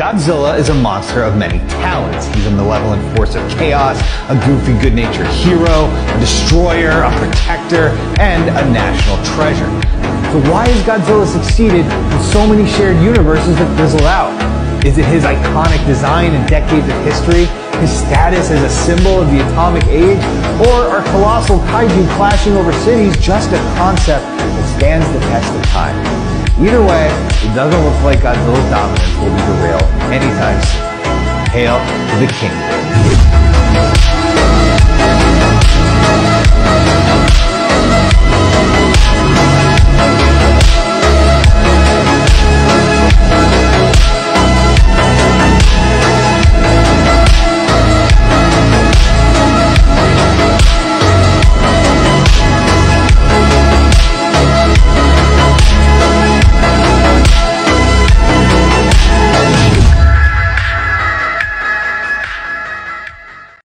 Godzilla is a monster of many talents. He's a malevolent force of chaos, a goofy, good-natured hero, a destroyer, a protector, and a national treasure. So why has Godzilla succeeded in so many shared universes that fizzle out? Is it his iconic design and decades of history? His status as a symbol of the atomic age? Or are colossal kaiju clashing over cities just a concept that stands the test of time? Either way, it doesn't look like Godzilla's dominance will be derailed anytime soon. Hail the king.